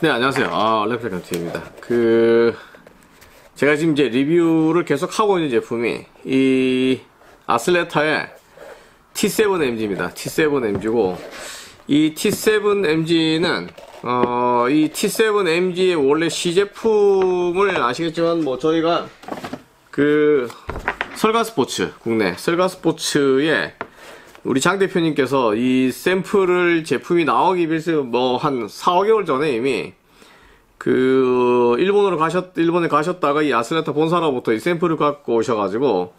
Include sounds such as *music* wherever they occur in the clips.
네, 안녕하세요. 아, 랩플리칸트입니다. 그, 제가 지금 이제 리뷰를 계속 하고 있는 제품이 이 아슬레타의 T7MG입니다. T7MG고, 이 T7MG는, 어, 이 T7MG의 원래 시제품을 아시겠지만, 뭐, 저희가 그, 설가 스포츠, 국내 설가 스포츠에 우리 장 대표님께서 이 샘플을 제품이 나오기 위해서 뭐한 4, 5개월 전에 이미 그 일본으로 가셨 일본에 가셨다가 이 아스레타 본사로부터 이 샘플을 갖고 오셔가지고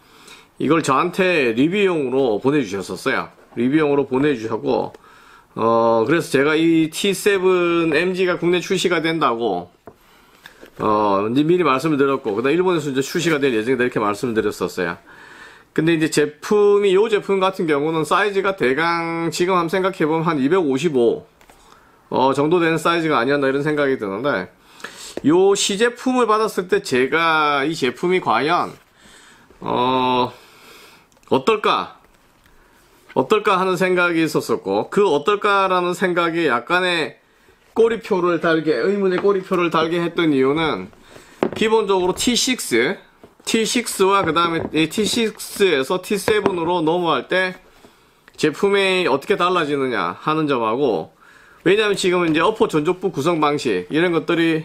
이걸 저한테 리뷰용으로 보내주셨었어요. 리뷰용으로 보내주셨고 어 그래서 제가 이 T7MG가 국내 출시가 된다고 어 미리 말씀을 드렸고 그다음 일본에서 이제 출시가 될 예정이다 이렇게 말씀을 드렸었어요. 근데 이제 제품이 요 제품 같은 경우는 사이즈가 대강 지금 한번 생각해보면 한 255 어, 정도 되는 사이즈가 아니었나 이런 생각이 드는데 요 시제품을 받았을 때 제가 이 제품이 과연 어 어떨까? 어떨까 하는 생각이 있었었고 그 어떨까라는 생각에 약간의 꼬리표를 달게 의문의 꼬리표를 달게 했던 이유는 기본적으로 T6 T6와 그 다음에 T6에서 T7으로 넘어갈 때 제품이 어떻게 달라지느냐 하는 점하고 왜냐하면 지금 이제 어퍼 전족부 구성 방식 이런 것들이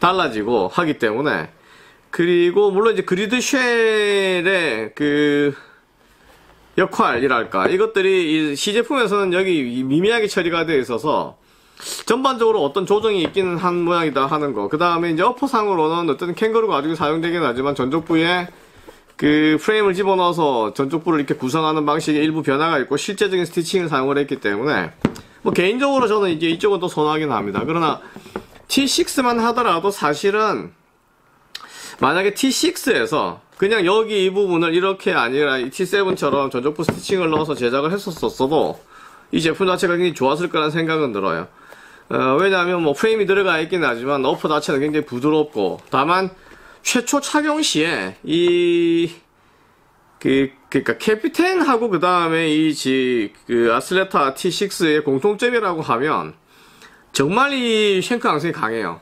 달라지고 하기 때문에 그리고 물론 이제 그리드 쉘의 그 역할이랄까 이것들이 이 시제품에서는 여기 미미하게 처리가 되어 있어서 전반적으로 어떤 조정이 있기는 한 모양이다 하는 거. 그 다음에 이제 어퍼상으로는 어떤 캥거루가 아직 사용되긴 하지만 전족 부에 그 프레임을 집어넣어서 전족 부를 이렇게 구성하는 방식의 일부 변화가 있고 실제적인 스티칭을 사용을 했기 때문에 뭐 개인적으로 저는 이제 이쪽은 또 선호하긴 합니다. 그러나 T6만 하더라도 사실은 만약에 T6에서 그냥 여기 이 부분을 이렇게 아니라 T7처럼 전족부 스티칭을 넣어서 제작을 했었어도 이 제품 자체가 굉장히 좋았을 거라는 생각은 들어요. 어, 왜냐하면 뭐 프레임이 들어가 있긴 하지만 어퍼 자체는 굉장히 부드럽고 다만 최초 착용 시에 이 그, 그니까, 캐피텐하고 그 다음에 이, 지, 그, 아슬레타 T6의 공통점이라고 하면, 정말 이 쉔크 항성이 강해요.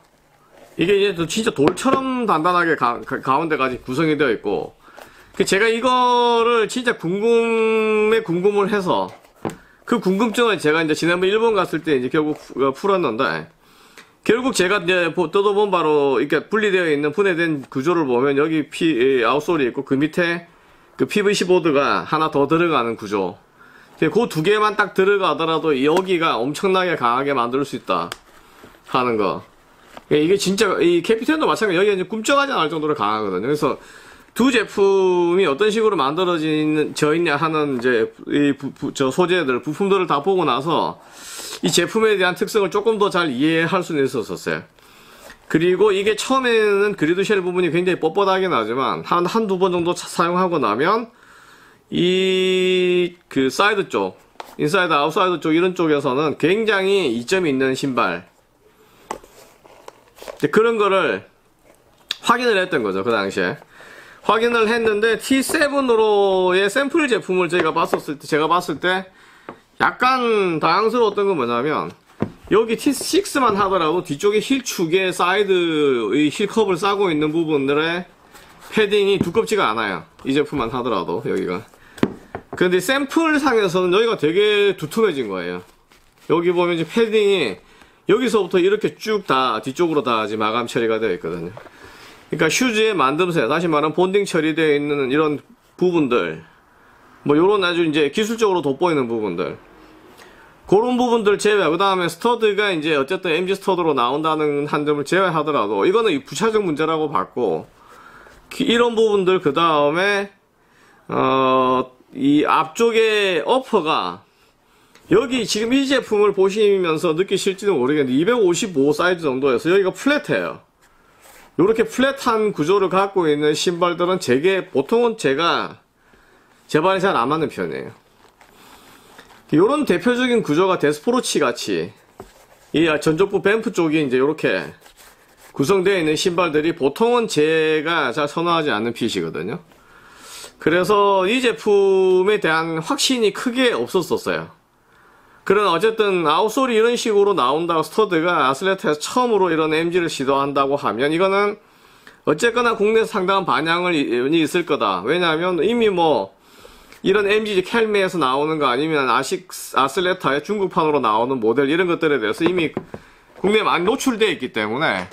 이게 이제 진짜 돌처럼 단단하게 가, 가운데까지 구성이 되어 있고, 그 제가 이거를 진짜 궁금해 궁금을 해서, 그 궁금증을 제가 이제 지난번 일본 갔을 때 이제 결국 어, 풀었는데 결국 제가 이제 뜯어본 바로 이렇게 분리되어 있는 분해된 구조를 보면 여기 피 아웃솔이 있고 그 밑에 그 PVC 보드가 하나 더 들어가는 구조. 그 두 개만 딱 들어가더라도 여기가 엄청나게 강하게 만들 수 있다 하는 거. 예, 이게 진짜 이 캐피텐도 마찬가지 여기가 이제 꿈쩍하지 않을 정도로 강하거든요. 그래서 두 제품이 어떤 식으로 만들어져 있냐 하는 이제 이 부, 부, 저 소재들 부품들을 다 보고 나서 이 제품에 대한 특성을 조금 더 잘 이해할 수는 있었었어요. 그리고 이게 처음에는 grid shell 부분이 굉장히 뻣뻣하긴 하지만 한 한두 번 정도 사용하고 나면 이 그 사이드 쪽 인사이드 아웃사이드 쪽 이런 쪽에서는 굉장히 이점이 있는 신발 그런 거를 확인을 했던 거죠 그 당시에 확인을 했는데 T7으로의 샘플 제품을 제가 봤었을 때 제가 봤을 때 약간 당황스러웠던 건 뭐냐면 여기 T6만 하더라도 뒤쪽에 힐 축에 사이드의 heel cup을 싸고 있는 부분들의 패딩이 두껍지가 않아요. 이 제품만 하더라도 여기가. 근데 샘플 상에서는 여기가 되게 두툼해진 거예요. 여기 보면 이제 패딩이 여기서부터 이렇게 쭉 다 뒤쪽으로 다 마감 처리가 되어 있거든요. 그러니까 슈즈의 만듦새, 다시 말하면 bonding 처리되어 있는 이런 부분들, 뭐 요런 아주 이제 기술적으로 돋보이는 부분들, 그런 부분들 제외, 그 다음에 stud가 이제 어쨌든 MG stud로 나온다는 한 점을 제외하더라도 이거는 부차적 문제라고 봤고, 이런 부분들 그 다음에 어, 이 앞쪽에 upper가 여기 지금 이 제품을 보시면서 느끼실지는 모르겠는데 255 사이즈 정도여서 여기가 flat해요. 이렇게 플랫한 구조를 갖고 있는 신발들은 제게 보통은 제가 제 발에 잘 안 맞는 편이에요. 이런 대표적인 구조가 데스포르치 같이 이 전족부 뱀프 쪽이 이제 이렇게 구성되어 있는 신발들이 보통은 제가 잘 선호하지 않는 핏이거든요. 그래서 이 제품에 대한 확신이 크게 없었었어요. 그런 어쨌든 아웃솔이 이런 식으로 나온다고 스터드가 아슬레트에서 처음으로 이런 MG를 시도한다고 하면 이거는 어쨌거나 국내에서 상당한 반향을 있을 거다. 왜냐하면 이미 뭐 이런 MG 켈메에서 나오는 거 아니면 아식 아슬레타의 중국판으로 나오는 모델 이런 것들에 대해서 이미 국내에 많이 노출되어 있기 때문에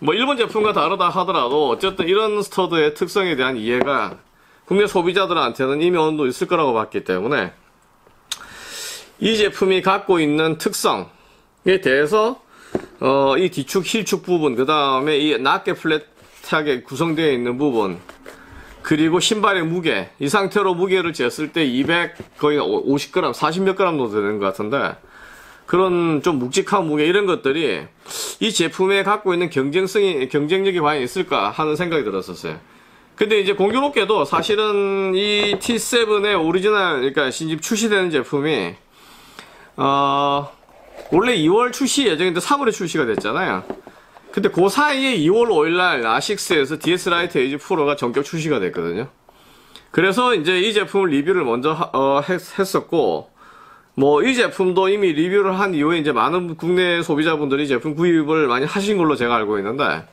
뭐 일본 제품과 다르다 하더라도 어쨌든 이런 스터드의 특성에 대한 이해가 국내 소비자들한테는 이미 어느 정도 있을 거라고 봤기 때문에 이 제품이 갖고 있는 특성에 대해서 어, 이 뒤축 힐축 부분 그 다음에 이 낮게 flat하게 구성되어 있는 부분 그리고 신발의 무게 이 상태로 무게를 쟀을 때 200 거의 50g 40몇 g 정도 되는 것 같은데 그런 좀 묵직한 무게 이런 것들이 이 제품에 갖고 있는 경쟁성이 경쟁력이 과연 있을까 하는 생각이 들었었어요. 근데 이제 공교롭게도 사실은 이 T7의 오리지널 그러니까 신집 출시되는 제품이 어 원래 2월 출시 예정인데 3월에 출시가 됐잖아요. 근데 그 사이에 2월 5일날 아식스에서 DS Light AG Pro가 전격 출시가 됐거든요. 그래서 이제 이 제품을 리뷰를 먼저 하, 어, 했, 었고 뭐 이 제품도 이미 리뷰를 한 이후에 이제 많은 국내 소비자분들이 제품 구입을 많이 하신 걸로 제가 알고 있는데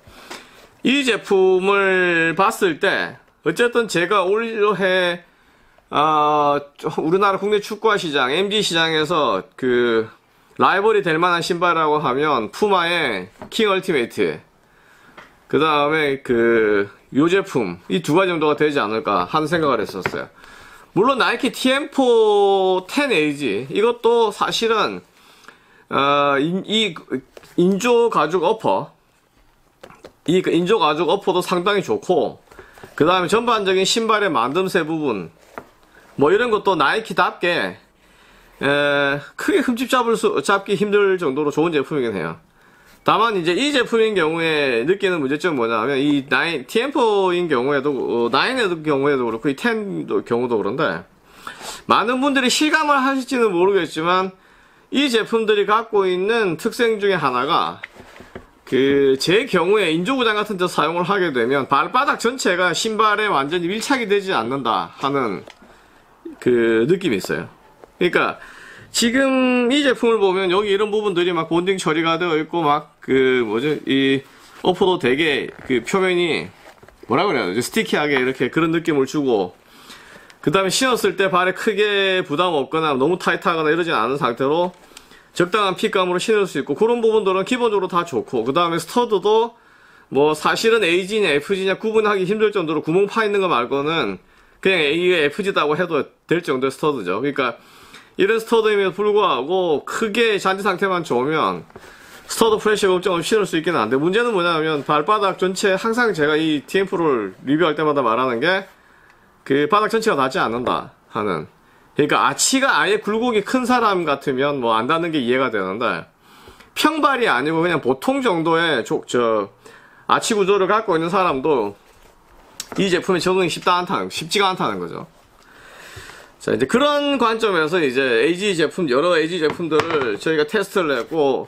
이 제품을 봤을 때 어쨌든 제가 올해 아 우리나라 국내 축구화 시장 MG 시장에서 그 라이벌이 될 만한 신발이라고 하면 푸마의 King Ultimate. 그 다음에 그 요 제품 이 두 가지 정도가 되지 않을까 하는 생각을 했었어요. 물론 나이키 Tiempo 10 AG 이것도 사실은 어, 이, 이 인조 가죽 upper 이그 인조 가죽 upper도 상당히 좋고 그 다음에 전반적인 신발의 만듦새 부분 뭐 이런 것도 나이키답게 에, 크게 흠집 잡을 수, 잡기 힘들 정도로 좋은 제품이긴 해요. 다만 이제 이 제품인 경우에 느끼는 문제점은 뭐냐면 이 나인 TM4인 경우에도 어, 나인의 경우에도 그렇고 이 10도 경우도 그런데 많은 분들이 실감을 하실지는 모르겠지만 이 제품들이 갖고 있는 특성 중에 하나가 그 제 경우에 인조구장 같은 데 사용을 하게 되면 발바닥 전체가 신발에 완전히 밀착이 되지 않는다 하는 그 느낌이 있어요. 그러니까 지금 이 제품을 보면 여기 이런 부분들이 막 본딩 처리가 되어 있고 막 그 뭐죠 이 어퍼도 되게 그 표면이 뭐라 그래야 되지 스티키하게 이렇게 그런 느낌을 주고 그 다음에 신었을 때 발에 크게 부담 없거나 너무 타이트하거나 이러지 않은 상태로 적당한 fit감으로 신을 수 있고 그런 부분들은 기본적으로 다 좋고 그 다음에 stud도 뭐 사실은 AG냐 FG냐 구분하기 힘들 정도로 구멍 파 있는 거 말고는 그냥 이게 FG다고 해도 될 정도의 stud죠. 그러니까 이런 stud임에도 불구하고 크게 잔디 상태만 좋으면 stud pressure 걱정 없이 신을 수 있기는 한데 문제는 뭐냐면 발바닥 전체 항상 제가 이 Tiempo를 리뷰할 때마다 말하는 게 그 바닥 전체가 닿지 않는다 하는. 그러니까 아치가 아예 굴곡이 큰 사람 같으면 뭐안 닿는 게 이해가 되는데 평발이 아니고 그냥 보통 정도의 저, 저 아치 구조를 갖고 있는 사람도 이 제품이 적응이 쉽다 않다는 쉽지가 않다는 거죠. 자, 이제 그런 관점에서 이제 AG 제품, 여러 AG 제품들을 저희가 테스트를 했고,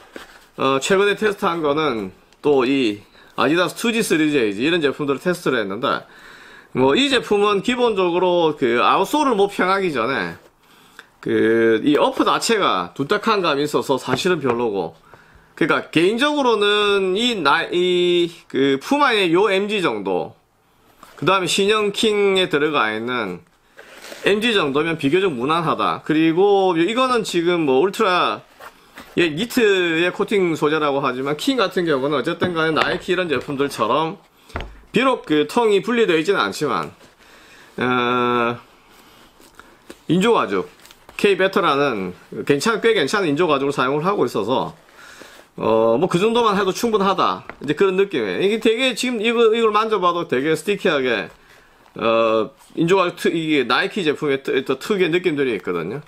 어, 최근에 테스트한 거는 또 이 아디다스 2G, 3G 이런 제품들을 테스트를 했는데, 뭐, 이 제품은 기본적으로 그 아웃솔을 못 평하기 전에, 그, 이 어프 자체가 둔탁한 감이 있어서 사실은 별로고, 그러니까 개인적으로는 이 나, 이, 그, 푸마의 요 MG 정도, 그 다음에 신형킹에 들어가 있는 MG 정도면 비교적 무난하다. 그리고 이거는 지금 뭐 울트라 예, 니트의 코팅 소재라고 하지만 킹 같은 경우는 어쨌든 간에 나이키 이런 제품들처럼 비록 그 텅이 분리되어 있지는 않지만 어, 인조 가죽 K 베터라는 괜찮 꽤 괜찮은 인조 가죽을 사용을 하고 있어서 어 뭐 그 정도만 해도 충분하다 이제 그런 느낌이에요. 이게 되게 지금 이거 이걸 만져봐도 되게 스티키하게 어, 인조가 특, 이게 나이키 제품의 또, 또 특유의 느낌들이 있거든요.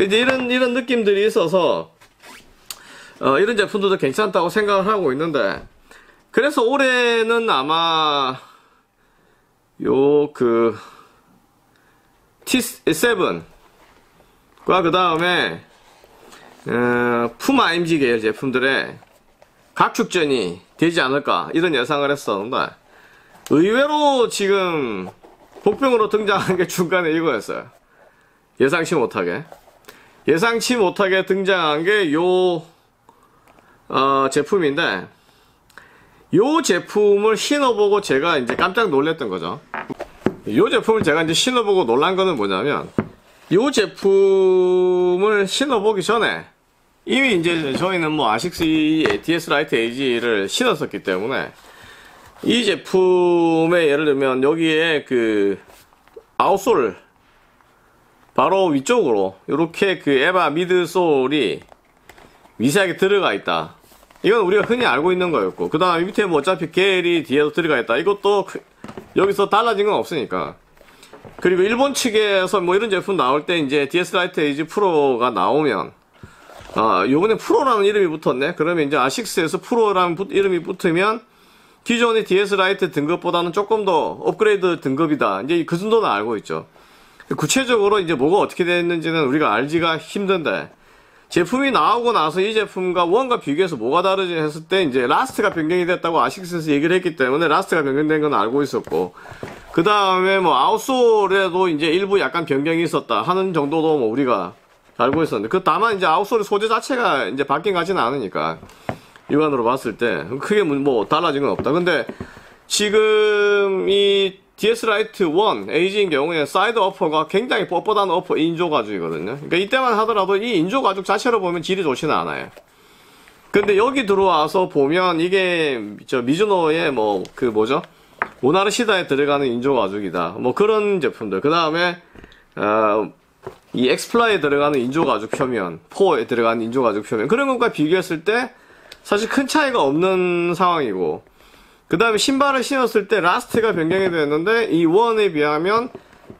이제 이런, 이런 느낌들이 있어서, 어, 이런 제품들도 괜찮다고 생각을 하고 있는데, 그래서 올해는 아마, 요, 그, T7, 과 그 다음에, 어, 푸마 MG 계열 제품들의 각축전이 되지 않을까, 이런 예상을 했었는데, 의외로 지금 복병으로 등장한 게 중간에 이거였어요. 예상치 못하게. 예상치 못하게 등장한 게 요, 어, 제품인데, 요 제품을 신어보고 제가 이제 깜짝 놀랐던 거죠. 요 제품을 제가 이제 신어보고 놀란 거는 뭐냐면, 요 제품을 신어보기 전에, 이미 이제 저희는 뭐 아식스 DS 라이트 AG를 신었었기 때문에, 이 제품에 예를 들면 여기에 그 outsole 바로 위쪽으로 이렇게 그 EVA midsole이 미세하게 들어가 있다. 이건 우리가 흔히 알고 있는 거였고 그 다음 밑에 뭐 어차피 GEL이 뒤에도 들어가 있다. 이것도 크- 여기서 달라진 건 없으니까. 그리고 일본 측에서 뭐 이런 제품 나올 때 이제 DS Light AG Pro가 나오면 아 요번에 Pro라는 이름이 붙었네. 그러면 이제 아식스에서 Pro라는 부- 이름이 붙으면 기존의 DS Light 등급보다는 조금 더 업그레이드 등급이다. 이제 그 정도는 알고 있죠. 구체적으로 이제 뭐가 어떻게 됐는지는 우리가 알기가 힘든데 제품이 나오고 나서 이 제품과 one과 비교해서 뭐가 다르지 했을 때 이제 last가 변경이 됐다고 아식스에서 얘기를 했기 때문에 last가 변경된 건 알고 있었고 그 다음에 뭐 outsole에도 이제 일부 약간 변경이 있었다 하는 정도도 뭐 우리가 알고 있었는데 그 다만 이제 outsole의 소재 자체가 이제 바뀐 것 같지는 않으니까 육안으로 봤을 때 크게 뭐 달라진 건 없다. 근데 지금 이 DS Light 1 AG인 경우에 사이드 upper가 굉장히 뻣뻣한 upper 인조 가죽이거든요. 그러니까 이때만 하더라도 이 인조 가죽 자체로 보면 질이 좋지는 않아요. 근데 여기 들어와서 보면 이게 저 미즈노의 뭐 그 뭐죠? Monarcida에 들어가는 인조 가죽이다. 뭐 그런 제품들. 그 다음에 어, 이 X-Fly에 들어가는 인조 가죽 표면, 4에 들어가는 인조 가죽 표면 그런 것과 비교했을 때 사실 큰 차이가 없는 상황이고 그 다음에 신발을 신었을 때 last가 변경이 됐는데 이 one에 비하면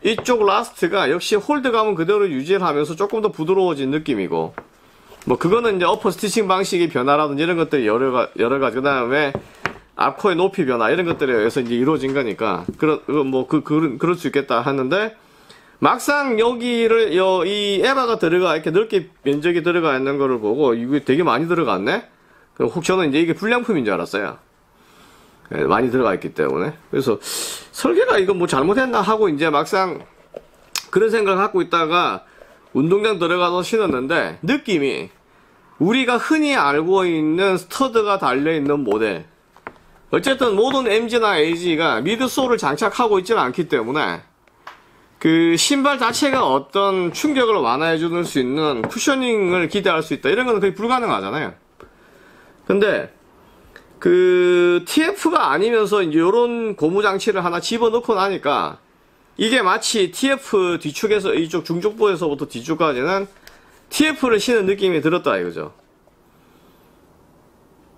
이쪽 last가 역시 hold감은 그대로 유지를 하면서 조금 더 부드러워진 느낌이고 뭐 그거는 이제 upper stitching 방식의 변화라든지 이런 것들이 여러, 가, 여러 가지 그 다음에 앞코의 높이 변화 이런 것들에 의해서 이제 이루어진 거니까 그런 뭐그 그, 그럴 수 있겠다 하는데 막상 여기를 여, 이 EVA가 들어가 이렇게 넓게 면적이 들어가 있는 거를 보고 이게 되게 많이 들어갔네. 혹 저는 이제 이게 불량품인 줄 알았어요. 예, 많이 들어가 있기 때문에 그래서 설계가 이거 뭐 잘못했나 하고 이제 막상 그런 생각을 갖고 있다가 운동장 들어가서 신었는데 느낌이 우리가 흔히 알고 있는 스터드가 달려 있는 모델 어쨌든 모든 MG나 AG가 미드솔을 장착하고 있지는 않기 때문에 그 신발 자체가 어떤 충격을 완화해 줄 수 있는 쿠셔닝을 기대할 수 있다 이런 건 거의 불가능하잖아요. 근데 그 TF가 아니면서 이런 고무 장치를 하나 집어넣고 나니까 이게 마치 TF 뒤축에서 이쪽 중족부에서부터 뒤축까지는 TF를 신은 느낌이 들었다 이거죠.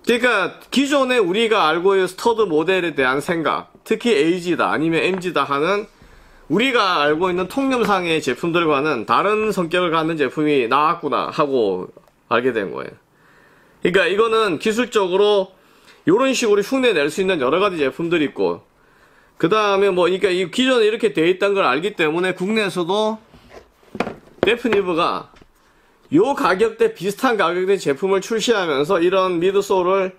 그러니까 기존에 우리가 알고 있는 stud 모델에 대한 생각, 특히 AG다 아니면 MG다 하는 우리가 알고 있는 통념상의 제품들과는 다른 성격을 갖는 제품이 나왔구나 하고 알게 된 거예요. 그러니까 이거는 기술적으로 이런 식으로 흉내 낼 수 있는 여러 가지 제품들이 있고, 그 다음에 뭐, 그러니까 이 기존에 이렇게 돼 있다는 걸 알기 때문에 국내에서도 데프니브가 요 가격대 비슷한 가격대 제품을 출시하면서 이런 midsole을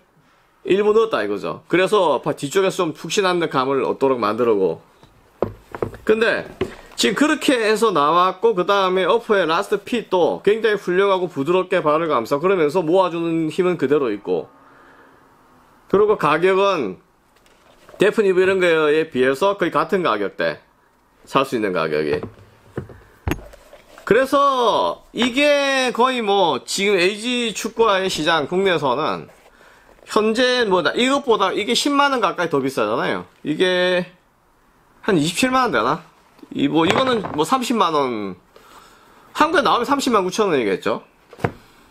일부 넣었다 이거죠. 그래서 뒤쪽에서 좀 푹신한 감을 얻도록 만들고. 근데 지금 그렇게 해서 나왔고 그 다음에 upper의 last fit도 굉장히 훌륭하고 부드럽게 발을 감싸 그러면서 모아주는 힘은 그대로 있고. 그리고 가격은 데프니브 이런 거에 비해서 거의 같은 가격대 살 수 있는 가격이. 그래서 이게 거의 뭐 지금 AG 축구화의 시장 국내에서는 현재 뭐 이것보다 이게 10만원 가까이 더 비싸잖아요. 이게 한 27만원 되나? 이 뭐 이거는 뭐 30만원. 한국에 나오면 30만 9천원이겠죠?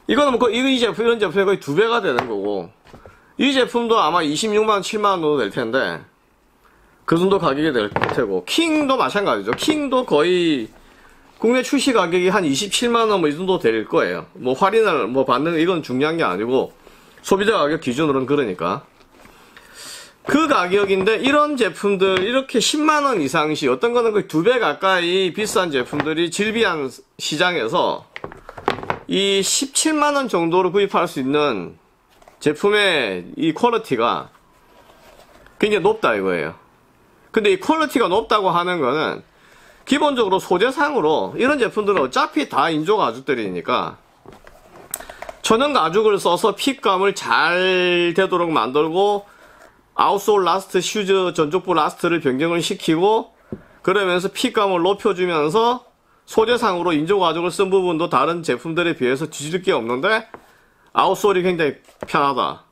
이거는 뭐 거의 이 제품 이런 제품이 거의 두 배가 되는 거고 이 제품도 아마 26만원 7만원 정도 될 텐데 그 정도 가격이 될 테고 킹도 마찬가지죠. 킹도 거의 국내 출시 가격이 한 27만원 뭐 이 정도 될 거예요. 뭐 할인을 뭐 받는 이건 중요한 게 아니고 소비자 가격 기준으로는 그러니까 그 가격인데 이런 제품들 이렇게 10만원 이상씩 어떤 거는 거의 두 배 가까이 비싼 제품들이 질비한 시장에서 이 17만원 정도로 구입할 수 있는 제품의 이 quality가 굉장히 높다 이거예요. 근데 이 quality가 높다고 하는 거는 기본적으로 소재상으로 이런 제품들은 어차피 다 인조 가죽들이니까 천연 가죽을 써서 fit감을 잘 되도록 만들고 outsole last 슈즈 전족부 last를 변경을 시키고 그러면서 핏감을 높여주면서 소재상으로 인조 가죽을 쓴 부분도 다른 제품들에 비해서 뒤질 게 없는데 아웃솔이 굉장히 편하다.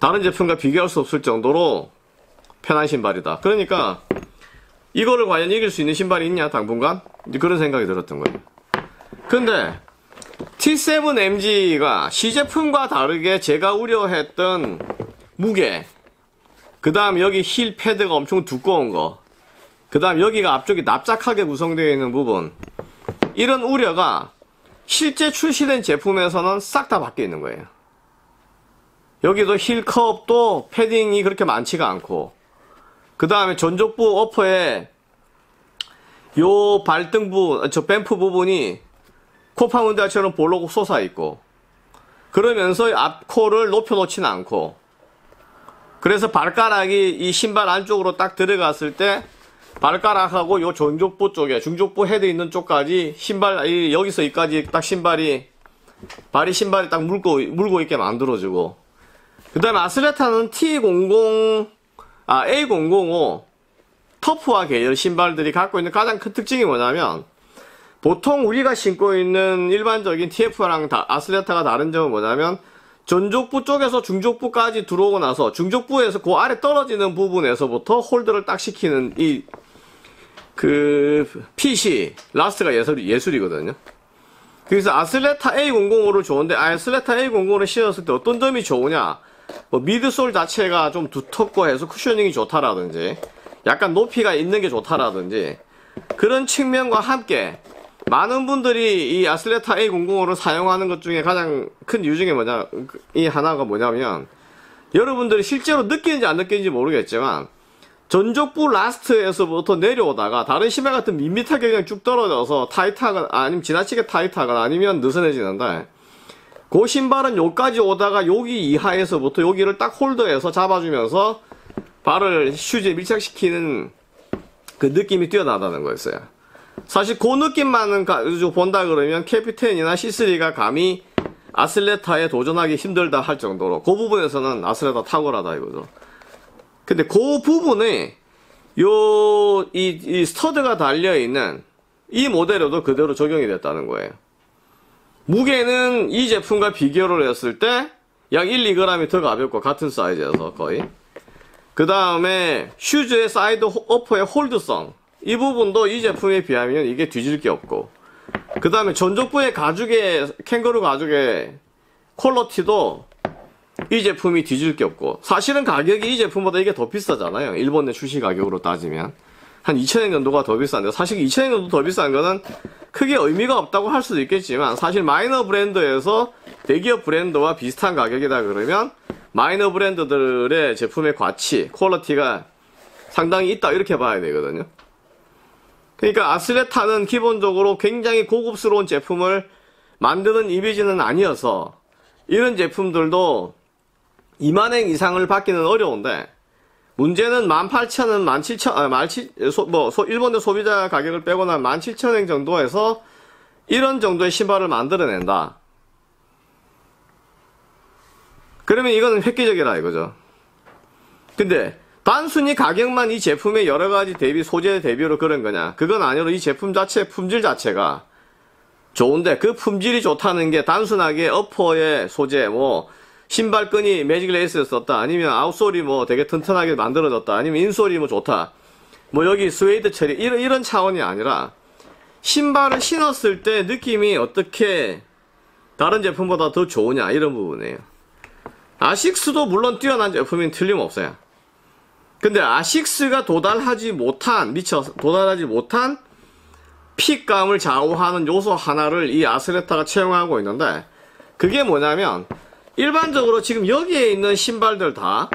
다른 제품과 비교할 수 없을 정도로 편한 신발이다. 그러니까 이거를 과연 이길 수 있는 신발이 있냐 당분간 그런 생각이 들었던 거예요. 근데 T7MG가 시제품과 다르게 제가 우려했던 무게, 그 다음 여기 heel pad가 엄청 두꺼운 거, 그 다음 여기가 앞쪽이 납작하게 구성되어 있는 부분, 이런 우려가 실제 출시된 제품에서는 싹 다 바뀌어 있는 거예요. 여기도 heel cup도 패딩이 그렇게 많지가 않고, 그 다음에 전족부 어퍼에 요 발등부, 저 vamp 부분이 Copa Mundial처럼 볼록 솟아 있고, 그러면서 앞코를 높여 놓지는 않고, 그래서 발가락이 이 신발 안쪽으로 딱 들어갔을 때, 발가락하고 요 전족부 쪽에, 중족부 헤드 있는 쪽까지 신발, 이 여기서 여기까지 딱 신발이, 발이 신발이 딱 물고, 물고 있게 만들어주고, 그 다음에 아슬레타는 T00, 아, A005 turf화 계열 신발들이 갖고 있는 가장 큰 특징이 뭐냐면 보통 우리가 신고 있는 일반적인 TF랑 아슬레타가 다른 점은 뭐냐면 전족부 쪽에서 중족부까지 들어오고 나서 중족부에서 그 아래 떨어지는 부분에서부터 hold를 딱 시키는 이 그 fit이 last가 예술, 예술이거든요. 그래서 아슬레타 A005를 좋은데 아슬레타 A005를 신었을 때 어떤 점이 좋으냐 뭐 midsole 자체가 좀 두텁고 해서 cushioning이 좋다라든지 약간 높이가 있는 게 좋다라든지 그런 측면과 함께 많은 분들이 이 아슬레타 A005를 사용하는 것 중에 가장 큰 이유 중에 뭐냐 이 하나가 뭐냐면 여러분들이 실제로 느끼는지 안 느끼는지 모르겠지만 전족부 라스트에서부터 내려오다가 다른 신발 같은 밋밋하게 그냥 쭉 떨어져서 타이트하거나 아니면 지나치게 타이트하거나 아니면 느슨해지는데 그 신발은 여기까지 오다가 여기 이하에서부터 여기를 딱 홀더해서 잡아주면서 발을 슈즈에 밀착시키는 그 느낌이 뛰어나다는 거였어요. 사실 그 느낌만은 본다 그러면 캐피텐이나 C3가 감히 아슬레타에 도전하기 힘들다 할 정도로 그 부분에서는 아슬레타 탁월하다 이거죠. 근데 그 부분에 요, 이, 이 스터드가 달려있는 이 모델에도 그대로 적용이 됐다는 거예요. 무게는 이 제품과 비교를 했을 때 약 1, 2g이 더 가볍고 같은 사이즈여서 거의. 그 다음에 슈즈의 사이드 upper의 hold성. 이 부분도 이 제품에 비하면 이게 뒤질 게 없고. 그 다음에 전족부의 가죽의, 캥거루 가죽의 quality도 이 제품이 뒤질 게 없고. 사실은 가격이 이 제품보다 이게 더 비싸잖아요. 일본 내 출시 가격으로 따지면. 한 2천엔 정도가 더 비싼데, 사실 2천엔 정도 더 비싼 거는 크게 의미가 없다고 할 수도 있겠지만, 사실 마이너 브랜드에서 대기업 브랜드와 비슷한 가격이다 그러면, 마이너 브랜드들의 제품의 가치, 퀄러티가 상당히 있다 이렇게 봐야 되거든요. 그러니까 아슬레타는 기본적으로 굉장히 고급스러운 제품을 만드는 이미지는 아니어서 이런 제품들도 2만엔 이상을 받기는 어려운데 문제는 18,000은 17,000, 아, 17, 소, 뭐, 소, 일본의 소비자 가격을 빼고 난 17,000엔 정도에서 이런 정도의 신발을 만들어낸다. 그러면 이거는 획기적이라 이거죠. 근데 단순히 가격만 이 제품의 여러 가지 대비 소재 대비로 그런 거냐? 그건 아니로 이 제품 자체 품질 자체가 좋은데 그 품질이 좋다는 게 단순하게 어퍼의 소재 뭐 신발끈이 매직 레이스를 썼다 아니면 아웃솔이 뭐 되게 튼튼하게 만들어졌다 아니면 인솔이 뭐 좋다 뭐 여기 스웨이드 처리 이런 이런 차원이 아니라 신발을 신었을 때 느낌이 어떻게 다른 제품보다 더 좋으냐 이런 부분이에요. 아식스도 물론 뛰어난 제품인 틀림없어요. 근데 아식스가 도달하지 못한, 미쳐 도달하지 못한 핏감을 좌우하는 요소 하나를 이 아스레타가 채용하고 있는데, 그게 뭐냐면, 일반적으로 지금 여기에 있는 신발들 다,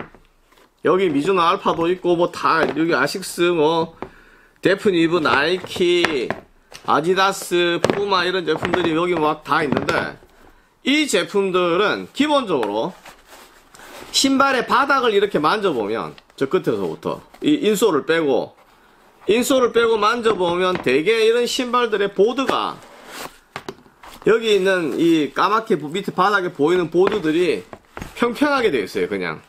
여기 미즈노 알파도 있고, 뭐 다, 여기 아식스, 뭐, 데프니브, 나이키, 아디다스, 푸마 이런 제품들이 여기 막 다 있는데, 이 제품들은 기본적으로 신발의 바닥을 이렇게 만져보면 저 끝에서부터 이 insole을 빼고 insole을 빼고 만져보면 대개 이런 신발들의 보드가 여기 있는 이 까맣게 밑에 바닥에 보이는 보드들이 평평하게 되어 있어요 그냥.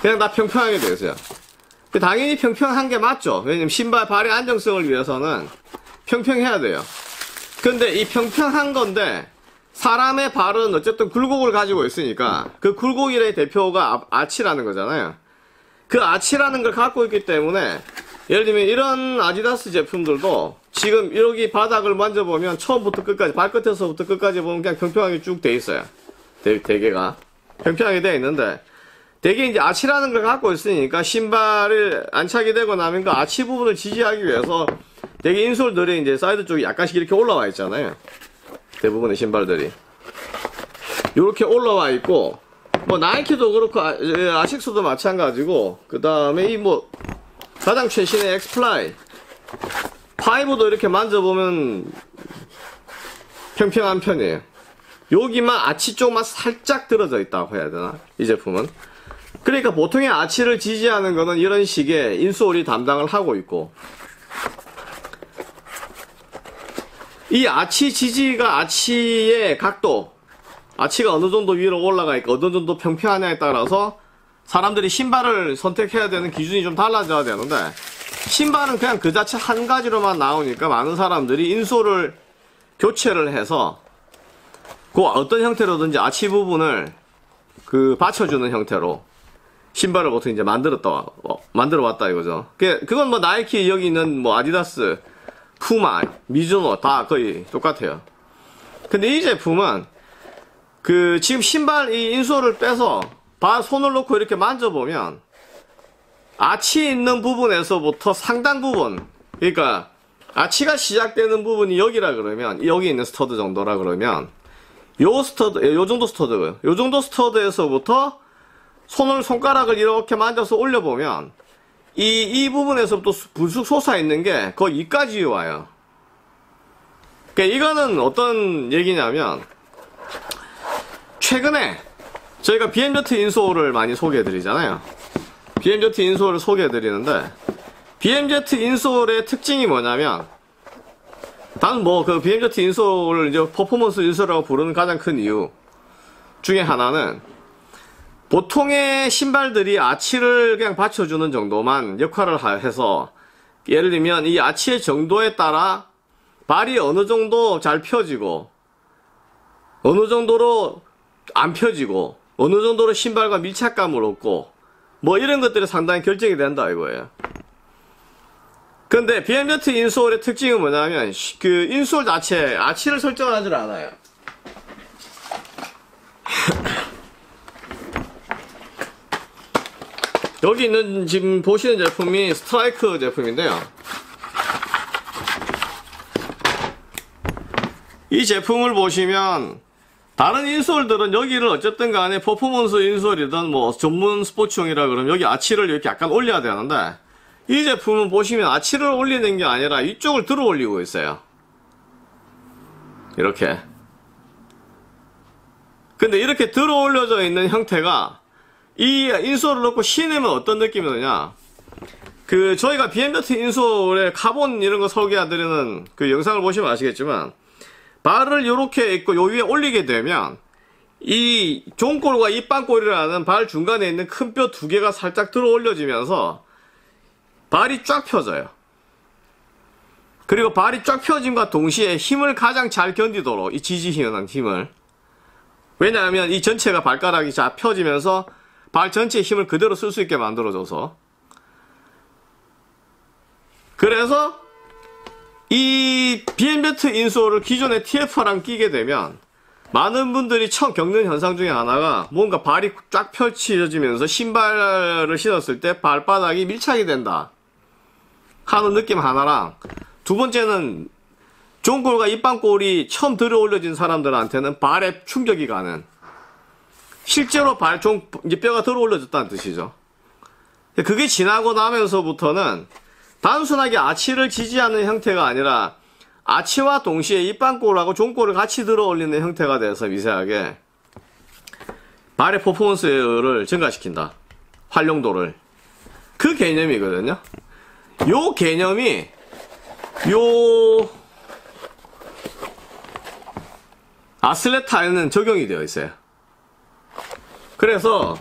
그냥 다 평평하게 되어 있어요. 당연히 평평한 게 맞죠. 왜냐면 신발 발의 안정성을 위해서는 평평해야 돼요. 근데 이 평평한 건데 사람의 발은 어쨌든 굴곡을 가지고 있으니까 그 굴곡의 대표가 아, 아치라는 거잖아요 그 아치라는 걸 갖고 있기 때문에 예를 들면 이런 아디다스 제품들도 지금 여기 바닥을 만져보면 처음부터 끝까지 발끝에서부터 끝까지 보면 그냥 평평하게 쭉 돼 있어요. 대, 대개가. 평평하게 돼 있는데 대개 이제 아치라는 걸 갖고 있으니까 신발을 안착이 되고 나면 그 아치 부분을 지지하기 위해서 대개 insole들이 이제 사이드 쪽이 약간씩 이렇게 올라와 있잖아요. 대부분의 신발들이. 이렇게 올라와 있고 뭐 나이키도 그렇고 아, 예, 아식스도 마찬가지고 그 다음에 이 뭐 가장 최신의 엑스플라이. 5도 이렇게 만져보면 평평한 편이에요. 여기만 아치 쪽만 살짝 들어져 있다고 해야 되나? 이 제품은. 그러니까 보통의 아치를 지지하는 거는 이런 식의 인솔이 담당을 하고 있고. 이 아치 지지가 아치의 각도 아치가 어느 정도 위로 올라가 있고 어느 정도 평평하냐에 따라서 사람들이 신발을 선택해야 되는 기준이 좀 달라져야 되는데 신발은 그냥 그 자체 한 가지로만 나오니까 많은 사람들이 인솔을 교체를 해서 그 어떤 형태로든지 아치 부분을 그 받쳐주는 형태로 신발을 보통 이제 만들었다 어, 만들어 왔다 이거죠. 그 그건 뭐 나이키 여기 있는 뭐 아디다스, 푸마, 미즈노 다 거의 똑같아요. 근데 이 제품은 그 지금 신발 이 인솔을 빼서 발 손을 놓고 이렇게 만져보면 아치 있는 부분에서부터 상단 부분 그러니까 아치가 시작되는 부분이 여기라 그러면 여기 있는 stud 정도라 그러면 요 stud 요 정도 stud 요 정도 stud에서부터 손을 손가락을 이렇게 만져서 올려보면 이, 이 부분에서부터 불쑥 솟아있는 게 거의 이까지 와요. 그러니까 이거는 어떤 얘기냐면 최근에 저희가 BMZ insole을 많이 소개해드리잖아요. BMZ 인솔을 소개해드리는데 BMZ 인솔의 특징이 뭐냐면 단 뭐 그 BMZ 인솔을 이제 퍼포먼스 인솔이라고 부르는 가장 큰 이유 중에 하나는 보통의 신발들이 아치를 그냥 받쳐주는 정도만 역할을 해서 예를 들면 이 아치의 정도에 따라 발이 어느 정도 잘 펴지고 어느 정도로 안 펴지고 어느 정도로 신발과 밀착감을 얻고 뭐 이런 것들이 상당히 결정이 된다 이거예요. 근데 BMZ 인솔의 특징은 뭐냐면 그 인솔 자체 아치를 설정하지 않아요. *laughs* 여기 있는 지금 보시는 제품이 스트라이크 제품인데요. 이 제품을 보시면 다른 insole들은 여기를 어쨌든 간에 퍼포먼스 insole이든 뭐 전문 스포츠용이라 그러면 여기 아치를 이렇게 약간 올려야 되는데 이 제품은 보시면 아치를 올리는 게 아니라 이쪽을 들어 올리고 있어요. 이렇게. 근데 이렇게 들어 올려져 있는 형태가 이 insole을 넣고 신으면 어떤 느낌이 드냐 그 저희가 BMZ 인솔에 카본 이런 거 설계해드리는 그 영상을 보시면 아시겠지만 발을 이렇게 있고 요 위에 올리게 되면 이 종골과 입방골이라는 발 중간에 있는 큰 뼈 두 개가 살짝 들어 올려지면서 발이 쫙 펴져요. 그리고 발이 쫙 펴짐과 동시에 힘을 가장 잘 견디도록 이 지지 힘은 힘을 왜냐하면 이 전체가 발가락이 잘 펴지면서 발 전체의 힘을 그대로 쓸 수 있게 만들어줘서 그래서 이 BMZ 인솔을 기존의 TF랑 끼게 되면 많은 분들이 처음 겪는 현상 중에 하나가 뭔가 발이 쫙 펼쳐지면서 신발을 신었을 때 발바닥이 밀착이 된다 하는 느낌 하나랑 두 번째는 종골과 입방골이 처음 들어 올려진 사람들한테는 발에 충격이 가는 실제로 발종 이제 뼈가 들어 올려졌다는 뜻이죠. 그게 지나고 나면서부터는 단순하게 아치를 지지하는 형태가 아니라 아치와 동시에 입방골하고 종골을 같이 들어 올리는 형태가 돼서 미세하게 발의 퍼포먼스를 증가시킨다. 활용도를. 그 개념이거든요. 요 개념이 요 아슬레타에는 적용이 되어 있어요. 그래서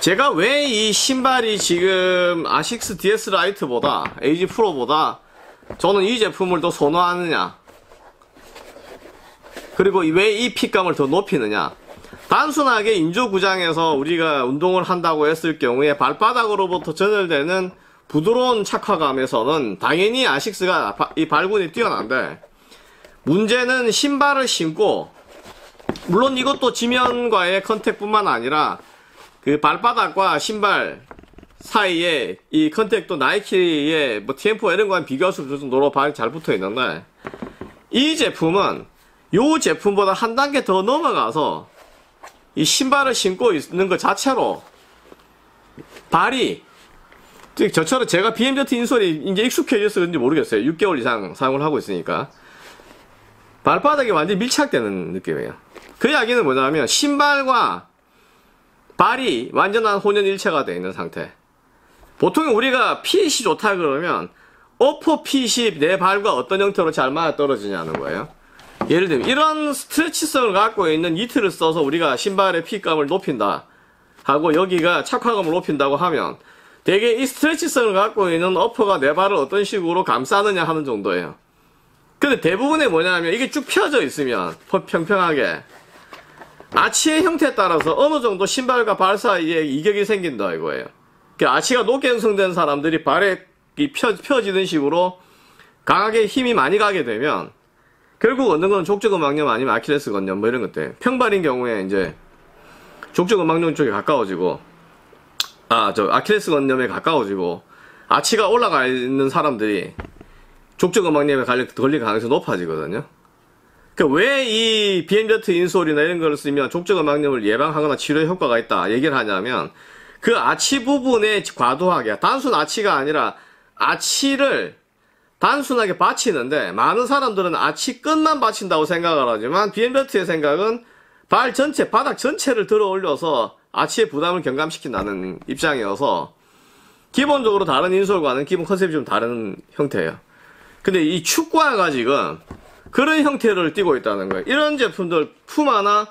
제가 왜 이 신발이 지금 아식스 DS 라이트보다 에이지 프로보다 저는 이 제품을 더 선호하느냐? 그리고 왜 이 핏감을 더 높이느냐? 단순하게 인조구장에서 우리가 운동을 한다고 했을 경우에 발바닥으로부터 전열되는 부드러운 착화감에서는 당연히 아식스가 바- 이 발군이 뛰어난데 문제는 신발을 신고 물론 이것도 지면과의 contact뿐만 아니라 그 발바닥과 신발 사이에 이 contact도 나이키의 뭐 TM4 이런 거랑 비교할 수 없을 정도로 발이 잘 붙어 있는데 이 제품은 요 제품보다 한 단계 더 넘어가서 이 신발을 신고 있는 것 자체로 발이 즉 저처럼 제가 BMZ insole이 이제 익숙해져서 그런지 모르겠어요. 6개월 이상 사용을 하고 있으니까 발바닥이 완전히 밀착되는 느낌이에요. 그 이야기는 뭐냐면 신발과 발이 완전한 혼연일체가 되어 있는 상태. 보통 우리가 핏이 좋다 그러면 어퍼 핏이 내 발과 어떤 형태로 잘 맞아 떨어지냐는 거예요. 예를 들면 이런 스트레치성을 갖고 있는 니트를 써서 우리가 신발의 핏감을 높인다 하고 여기가 착화감을 높인다고 하면 대개 이 스트레치성을 갖고 있는 어퍼가 내 발을 어떤 식으로 감싸느냐 하는 정도예요. 근데 대부분의 뭐냐면 이게 쭉 펴져 있으면 평- 평평하게 아치의 형태에 따라서 어느 정도 신발과 발 사이에 이격이 생긴다 이거예요. 그 아치가 높게 형성된 사람들이 발에 이 펴, 펴지는 식으로 강하게 힘이 많이 가게 되면 결국 얻는 건 족저근막염 아니면 아킬레스 건염 뭐 이런 것들. 평발인 경우에 이제 족저근막염 쪽에 가까워지고 아 저 아킬레스 건염에 가까워지고 아치가 올라가 있는 사람들이 족저근막염에 걸릴 가능성이 높아지거든요. 그러니까 왜이 BMZ 인솔이나 이런 걸 쓰면 족저근막염을 예방하거나 치료에 효과가 있다 얘기를 하냐면 그 아치 부분에 과도하게 단순 아치가 아니라 아치를 단순하게 받치는데 많은 사람들은 아치 끝만 받친다고 생각을 하지만 BMZ의 생각은 발 전체 바닥 전체를 들어 올려서 아치의 부담을 경감시킨다는 입장이어서 기본적으로 다른 인솔과는 기본 컨셉이 좀 다른 형태예요. 근데 이 축구화가 지금 그런 형태를 띠고 있다는 거예요. 이런 제품들 푸마나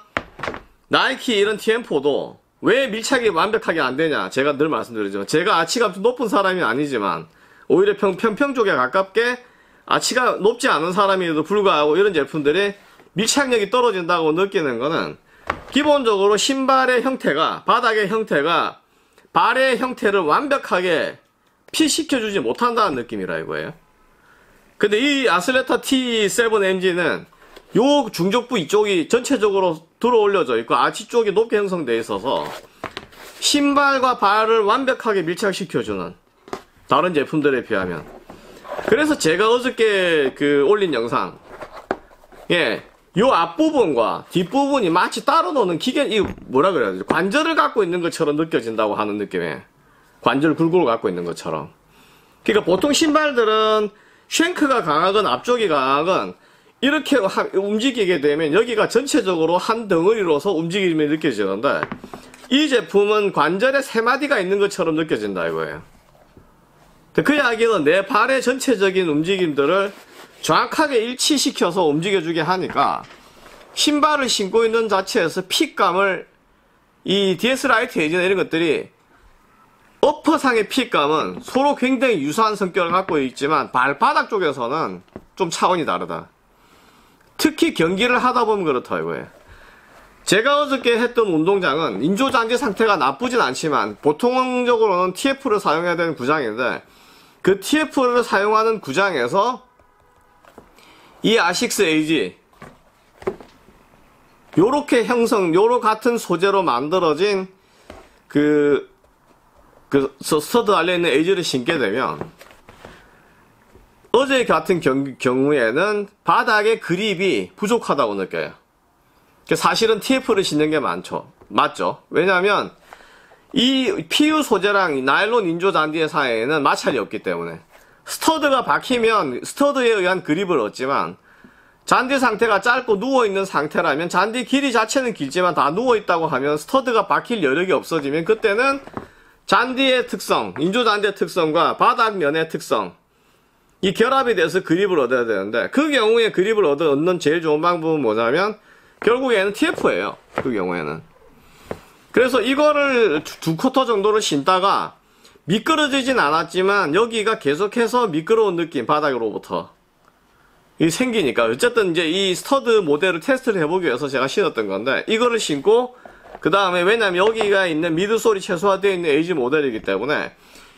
나이키 이런 TM4도 왜 밀착이 완벽하게 안 되냐? 제가 늘 말씀드리죠. 제가 아치가 좀 높은 사람이 아니지만 오히려 평, 평평 쪽에 가깝게 아치가 높지 않은 사람에도 불구하고 이런 제품들이 밀착력이 떨어진다고 느끼는 거는 기본적으로 신발의 형태가 바닥의 형태가 발의 형태를 완벽하게 핏시켜주지 못한다는 느낌이라 이거예요. 근데 이 아슬레타 T7 MG는 요 중족부 이쪽이 전체적으로 들어 올려져 있고 아치 쪽이 높게 형성되어 있어서 신발과 발을 완벽하게 밀착시켜주는 다른 제품들에 비하면. 그래서 제가 어저께 그 올린 영상 예, 요 앞부분과 뒷부분이 마치 따로 노는 기계 이 뭐라 그래야 되지? 관절을 갖고 있는 것처럼 느껴진다고 하는 느낌에 관절 굴곡을 갖고 있는 것처럼. 그러니까 보통 신발들은 쉔크가 강하건 앞쪽이 강하건 이렇게 하- 움직이게 되면 여기가 전체적으로 한 덩어리로서 움직임이 느껴지는데 이 제품은 관절에 세 마디가 있는 것처럼 느껴진다 이거예요. 그 이야기는 내 발의 전체적인 움직임들을 정확하게 일치시켜서 움직여주게 하니까 신발을 신고 있는 자체에서 fit감을 이 DS 라이트 에이지나 이런 것들이 upper상의 fit감은 서로 굉장히 유사한 성격을 갖고 있지만 발바닥 쪽에서는 좀 차원이 다르다. 특히 경기를 하다 보면 그렇다 이거예요. 제가 어저께 했던 운동장은 인조잔디 상태가 나쁘진 않지만 보통적으로는 TF를 사용해야 되는 구장인데 그 TF를 사용하는 구장에서 이 아식스 AG 요렇게 형성, 요로 같은 소재로 만들어진 그, 그 서- stud 달려 있는 AG를 신게 되면 어제 같은 경, 경우에는 바닥의 그립이 부족하다고 느껴요. 그 사실은 TF를 신는 게 많죠. 맞죠? 왜냐하면 이 PU 소재랑 이 나일론 인조 잔디의 사이에는 마찰이 없기 때문에 stud가 박히면 stud에 의한 그립을 얻지만 잔디 상태가 짧고 누워있는 상태라면 잔디 길이 자체는 길지만 다 누워있다고 하면 stud가 박힐 여력이 없어지면 그때는 잔디의 특성, 인조 잔디의 특성과 바닥면의 특성, 이 결합이 돼서 그립을 얻어야 되는데, 그 경우에 그립을 얻어 얻는 제일 좋은 방법은 뭐냐면, 결국에는 TF예요. 그 경우에는. 그래서 이거를 두, 두 쿼터 정도를 신다가, 미끄러지진 않았지만, 여기가 계속해서 미끄러운 느낌, 바닥으로부터. 이 생기니까. 어쨌든 이제 이 stud 모델을 테스트를 해보기 위해서 제가 신었던 건데, 이거를 신고, 그 다음에 왜냐면 여기가 있는 midsole이 최소화되어 있는 AG 모델이기 때문에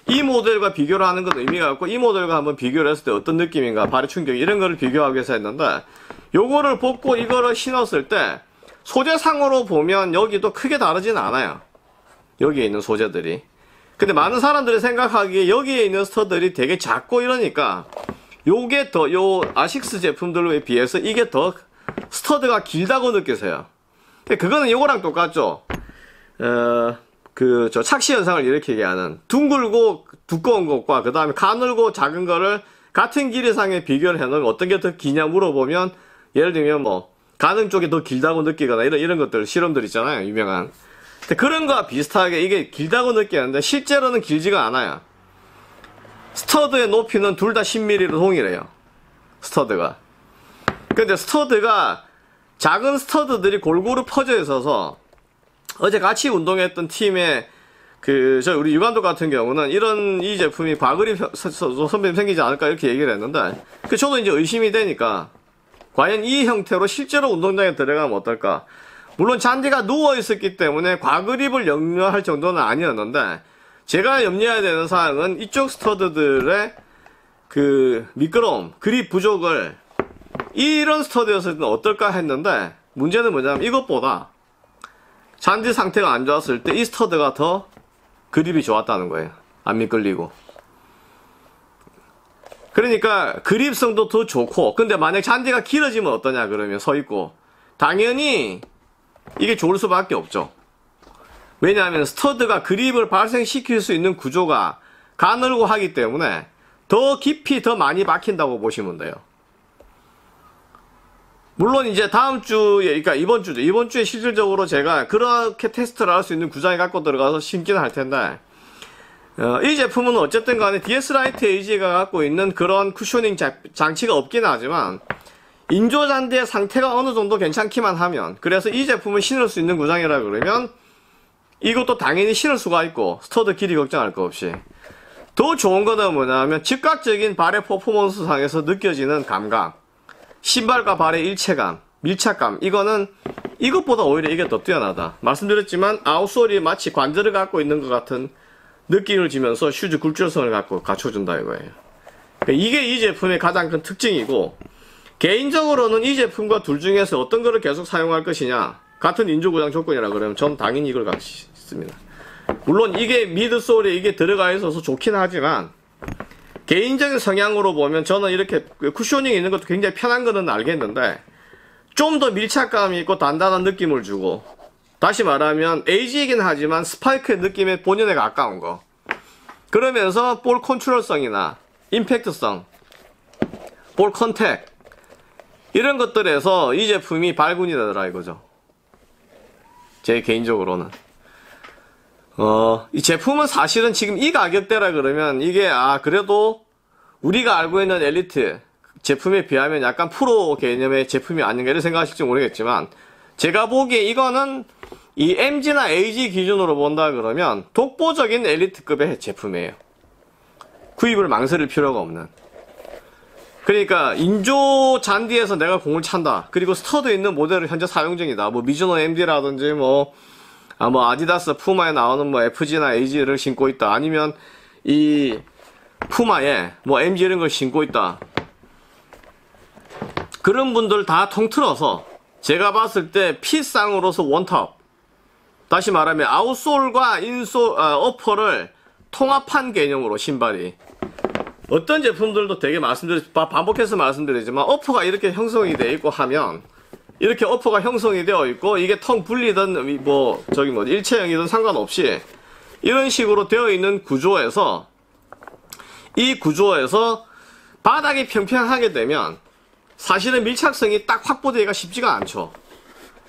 이 모델과 비교를 하는 건 의미가 없고 이 모델과 한번 비교를 했을 때 어떤 느낌인가 발의 충격 이런 거를 비교하기 위해서 했는데 요거를 벗고 이거를 신었을 때 소재상으로 보면 여기도 크게 다르진 않아요. 여기에 있는 소재들이. 근데 많은 사람들이 생각하기에 여기에 있는 스터들이 되게 작고 이러니까 요게 더 요 아식스 제품들에 비해서 이게 더 스터드가 길다고 느끼세요 근데 그거는 이거랑 똑같죠. 어, 그, 저 착시 현상을 일으키게 하는 둥글고 두꺼운 것과 그 다음에 가늘고 작은 거를 같은 길이상에 비교를 해놓으면 어떤 게 더 기냐 물어보면 예를 들면 뭐 가는 쪽이 더 길다고 느끼거나 이런 이런 것들 실험들 있잖아요 유명한. 근데 그런 거와 비슷하게 이게 길다고 느끼는데 실제로는 길지가 않아요. stud의 높이는 둘 다 10mm로 동일해요. stud가. 근데 stud가 작은 stud들이 골고루 퍼져 있어서 어제 같이 운동했던 팀의 그 저 우리 유관도 같은 경우는 이런 이 제품이 과그립 선배님 생기지 않을까 이렇게 얘기를 했는데 그 저도 이제 의심이 되니까 과연 이 형태로 실제로 운동장에 들어가면 어떨까? 물론 잔디가 누워 있었기 때문에 과그립을 염려할 정도는 아니었는데 제가 염려해야 되는 사항은 이쪽 스터드들의 그 미끄러움 그립 부족을 이런 스터디였을 어떨까 했는데 문제는 뭐냐면 이것보다 잔디 상태가 안 좋았을 때 이 스터드가 더 그립이 좋았다는 거예요. 안 미끌리고. 그러니까 그립성도 더 좋고 근데 만약 잔디가 길어지면 어떠냐 그러면 서 있고 당연히 이게 좋을 수밖에 없죠. 왜냐하면 stud가 그립을 발생시킬 수 있는 구조가 가늘고 하기 때문에 더 깊이 더 많이 박힌다고 보시면 돼요. 물론 이제 다음 주에, 그러니까 이번 주죠. 이번 주에 실질적으로 제가 그렇게 테스트를 할 수 있는 구장에 갖고 들어가서 신기는 할 텐데, 어, 이 제품은 어쨌든 간에 DS Light AG가 갖고 있는 그런 cushioning 자, 장치가 없긴 하지만, 인조 잔디의 상태가 어느 정도 괜찮기만 하면, 그래서 이 제품을 신을 수 있는 구장이라 그러면, 이것도 당연히 신을 수가 있고, stud 길이 걱정할 거 없이. 더 좋은 거는 뭐냐면, 즉각적인 발의 퍼포먼스 상에서 느껴지는 감각. 신발과 발의 일체감, 밀착감, 이거는 이것보다 오히려 이게 더 뛰어나다. 말씀드렸지만 outsole이 마치 관절을 갖고 있는 것 같은 느낌을 주면서 슈즈 굴절성을 갖고 갖춰준다 이거예요. 그러니까 이게 이 제품의 가장 큰 특징이고 개인적으로는 이 제품과 둘 중에서 어떤 거를 계속 사용할 것이냐 같은 인조구장 조건이라 그러면 전 당연히 이걸 갖고 있습니다. 물론 이게 미드솔에 이게 들어가 있어서 좋긴 하지만 개인적인 성향으로 보면 저는 이렇게 쿠셔닝이 있는 것도 굉장히 편한 거는 알겠는데 좀 더 밀착감이 있고 단단한 느낌을 주고 다시 말하면 에이지이긴 하지만 스파이크의 느낌에 본연에 가까운 거. 그러면서 볼 컨트롤성이나 임팩트성 볼 contact 이런 것들에서 이 제품이 발군이 되더라 이거죠. 제 개인적으로는 어, 이 제품은 사실은 지금 이 가격대라 그러면 이게, 아, 그래도 우리가 알고 있는 엘리트 제품에 비하면 약간 프로 개념의 제품이 아닌가 이런 생각하실지 모르겠지만, 제가 보기에 이거는 이 MG나 AG 기준으로 본다 그러면 독보적인 엘리트급의 제품이에요. 구입을 망설일 필요가 없는. 그러니까 인조 잔디에서 내가 공을 찬다. 그리고 stud 있는 모델을 현재 사용 중이다. 뭐 미즈노 MD라든지 뭐 아, 뭐, 아디다스, 푸마에 나오는 뭐, FG나 AG를 신고 있다. 아니면, 이, 푸마에, 뭐, MG 이런 걸 신고 있다. 그런 분들 다 통틀어서, 제가 봤을 때, fit상으로서 one top. 다시 말하면, outsole과 insole, 아, upper를 통합한 개념으로 신발이. 어떤 제품들도 되게 말씀드리, 반복해서 말씀드리지만, upper가 이렇게 형성이 돼 있고 하면, 이렇게 upper가 형성이 되어 있고 이게 tongue 분리든 뭐 저기 뭐 일체형이든 상관없이 이런 식으로 되어 있는 구조에서 이 구조에서 바닥이 평평하게 되면 사실은 밀착성이 딱 확보되기가 쉽지가 않죠.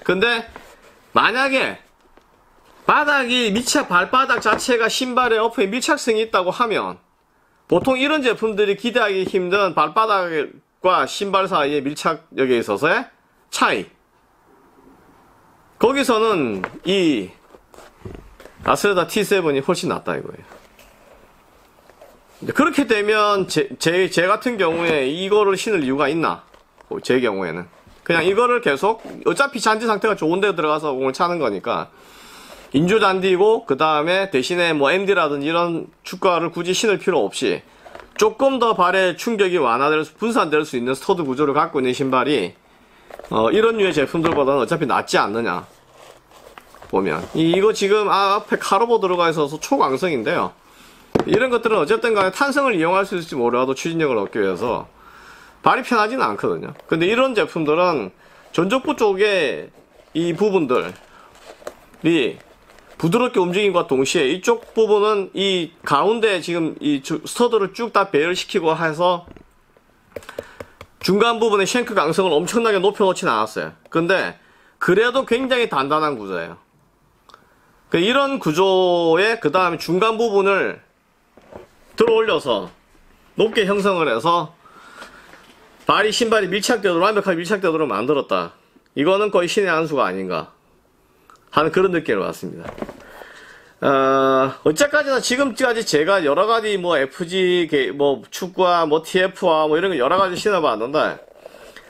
근데 만약에 바닥이 밀착 발바닥 자체가 신발의 어프에 밀착성이 있다고 하면 보통 이런 제품들이 기대하기 힘든 발바닥과 신발 사이의 밀착력에 있어서의 차이. 거기서는 이 Athleta T7이 훨씬 낫다 이거예요. 그렇게 되면 제, 제, 제 같은 경우에 이거를 신을 이유가 있나? 뭐제 경우에는. 그냥 이거를 계속 어차피 잔디 상태가 좋은 데 들어가서 공을 차는 거니까 인조 잔디고 그 다음에 대신에 뭐 MD라든지 이런 축화를 굳이 신을 필요 없이 조금 더 발에 충격이 완화될 수, 분산될 수 있는 stud 구조를 갖고 있는 신발이 어, 이런 류의 제품들보다는 어차피 낫지 않느냐 보면. 이, 거 지금 아, 앞에 카로보 들어가 있어서 초광성인데요. 이런 것들은 어쨌든 간에 탄성을 이용할 수 있을지 몰라도 추진력을 얻기 위해서 발이 편하지는 않거든요. 근데 이런 제품들은 전족부 쪽에 이 부분들이 부드럽게 움직임과 동시에 이쪽 부분은 이 가운데 지금 이 스터드를 쭉 다 배열시키고 해서 중간 부분에 쉔크 강성을 엄청나게 높여놓진 않았어요. 근데 그래도 굉장히 단단한 구조예요. 그 이런 구조에 그 다음에 중간 부분을 들어 올려서 높게 형성을 해서 발이 신발이 밀착되도록 완벽하게 밀착되도록 만들었다. 이거는 거의 신의 한 수가 아닌가 하는 그런 느낌을 받습니다. 어, 어째까지나 지금까지 제가 여러 가지 뭐 FG, 뭐 축구와 뭐 TF와 뭐 이런 거 여러 가지 신어봤는데,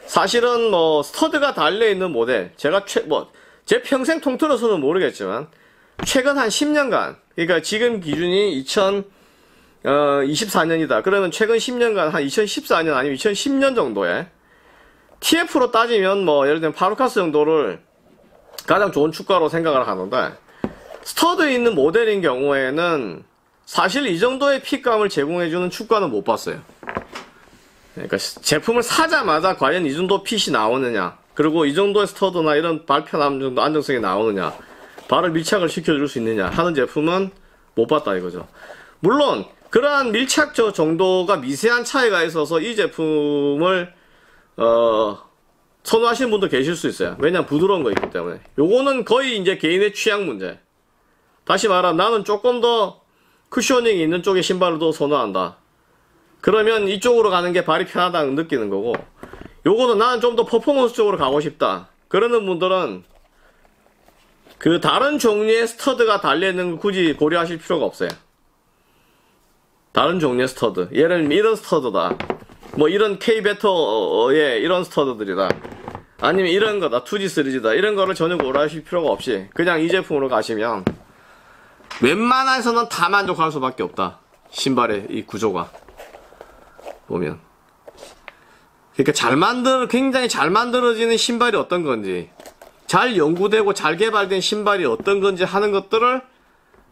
사실은 뭐 stud가 달려있는 모델, 제가 최, 뭐, 제 평생 통틀어서는 모르겠지만, 최근 한 10년간, 그러니까 지금 기준이 2024년이다. 그러면 최근 10년간 한 2014년 아니면 2010년 정도에 TF로 따지면 뭐 예를 들면 파루카스 정도를 가장 좋은 축화로 생각을 하는데 stud 있는 모델인 경우에는 사실 이 정도의 fit감을 제공해주는 축화는 못 봤어요. 그러니까 제품을 사자마자 과연 이 정도 핏이 나오느냐 그리고 이 정도의 스터드나 이런 발편함 정도 안정성이 나오느냐 발을 밀착을 시켜줄 수 있느냐 하는 제품은 못 봤다 이거죠. 물론 그러한 밀착저 정도가 미세한 차이가 있어서 이 제품을 어, 선호하시는 분도 계실 수 있어요. 왜냐면 부드러운 거 있기 때문에. 요거는 거의 이제 개인의 취향 문제. 다시 말하 나는 조금 더 cushioning이 있는 쪽의 신발을 더 선호한다. 그러면 이쪽으로 가는 게 발이 편하다고 느끼는 거고 요거는 나는 좀 더 퍼포먼스 쪽으로 가고 싶다. 그러는 분들은 그 다른 종류의 stud가 달려있는 거 굳이 고려하실 필요가 없어요. 다른 종류의 stud. 들면 이런 stud다. 뭐 이런 K베터의 이런 stud들이다. 아니면 이런 거다. 2G, 3G다. 이런 거를 전혀 고려하실 필요가 없이 그냥 이 제품으로 가시면 웬만해서는 다 만족할 수밖에 없다. 신발의 이 구조가. 보면. 그러니까 잘 만들, 굉장히 잘 만들어지는 신발이 어떤 건지, 잘 연구되고 잘 개발된 신발이 어떤 건지 하는 것들을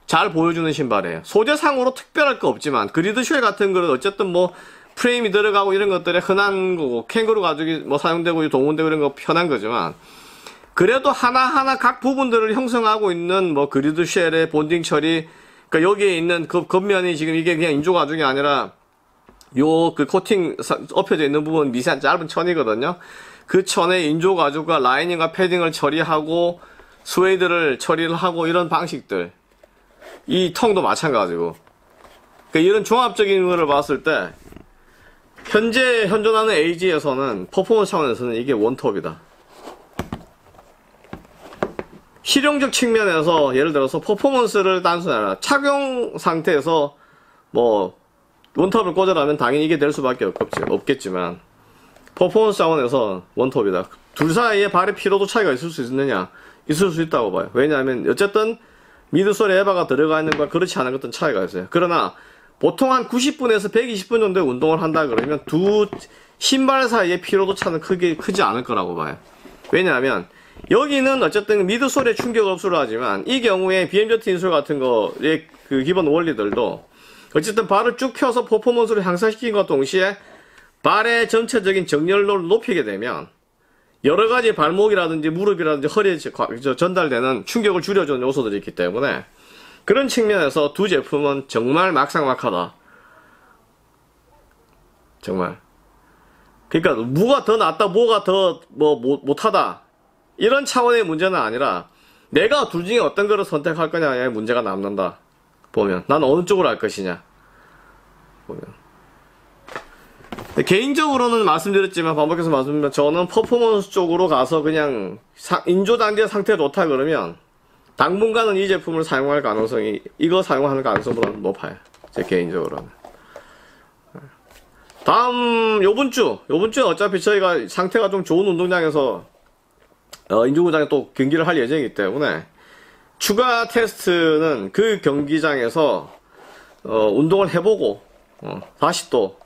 잘 보여주는 신발이에요. 소재상으로 특별할 거 없지만, 그리드쉘 같은 거는 어쨌든 뭐, 프레임이 들어가고 이런 것들에 흔한 거고, 캥거루 가죽이 뭐 사용되고 동원되고 이런 거 편한 거지만, 그래도 하나하나 각 부분들을 형성하고 있는 뭐 grid shell의 bonding 처리, 그러니까 여기에 있는 그 겉면이 지금 이게 그냥 인조 가죽이 아니라 요 그 코팅 엎혀져 있는 부분 미세한 짧은 천이거든요. 그 천에 인조 가죽과 라이닝과 패딩을 처리하고 스웨이드를 처리를 하고 이런 방식들. 이 tongue도 마찬가지고. 그러니까 이런 종합적인 거를 봤을 때 현재 현존하는 AG에서는 퍼포먼스 차원에서는 이게 one top이다. 실용적 측면에서 예를 들어서 퍼포먼스를 단순히 착용 상태에서 뭐 원톱을 꽂으라면 당연히 이게 될 수밖에 없겠지, 없겠지만 퍼포먼스 차원에서 원톱이다. 둘 사이에 발의 피로도 차이가 있을 수 있느냐? 있을 수 있다고 봐요. 왜냐하면 어쨌든 미드솔에 에바가 들어가 있는 과 그렇지 않은 것은 차이가 있어요. 그러나 보통 한 90분에서 120분 정도의 운동을 한다 그러면 두 신발 사이의 피로도 차는 크게 크지 않을 거라고 봐요. 왜냐하면 여기는 어쨌든 미드솔에 충격을 흡수를 하지만 이 경우에 BMZ 인솔 같은 거의 그 기본 원리들도 어쨌든 발을 쭉 펴서 퍼포먼스를 향상시킨 것 동시에 발의 전체적인 정렬도를 높이게 되면 여러 가지 발목이라든지 무릎이라든지 허리에 전달되는 충격을 줄여주는 요소들이 있기 때문에 그런 측면에서 두 제품은 정말 막상막하다. 정말. 그러니까 뭐가 더 낫다, 뭐가 더 뭐 못하다 이런 차원의 문제는 아니라 내가 둘 중에 어떤 거를 선택할 거냐에 문제가 남는다. 보면 난 어느 쪽으로 할 것이냐. 보면 개인적으로는 말씀드렸지만 반복해서 말씀드리면 저는 퍼포먼스 쪽으로 가서 그냥 사- 인조 단계 상태 좋다 그러면 당분간은 이 제품을 사용할 가능성이 이거 사용하는 가능성보다 높아요. 제 개인적으로는. 다음 요번 주 요번 주에 어차피 저희가 상태가 좀 좋은 운동장에서 어, 인중구장에 또 경기를 할 예정이기 때문에 추가 테스트는 그 경기장에서 어, 운동을 해보고 어, 다시 또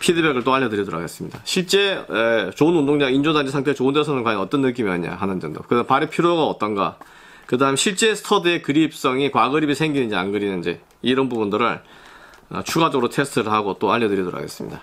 피드백을 또 알려드리도록 하겠습니다. 실제 에, 좋은 운동장 인조단지 상태 좋은 데서는 과연 어떤 느낌이었냐 하는 점도 그 다음 발의 피로가 어떤가 그 다음 실제 스터드의 그립성이 과그립이 생기는지 안 그리는지 이런 부분들을 어, 추가적으로 테스트를 하고 또 알려드리도록 하겠습니다.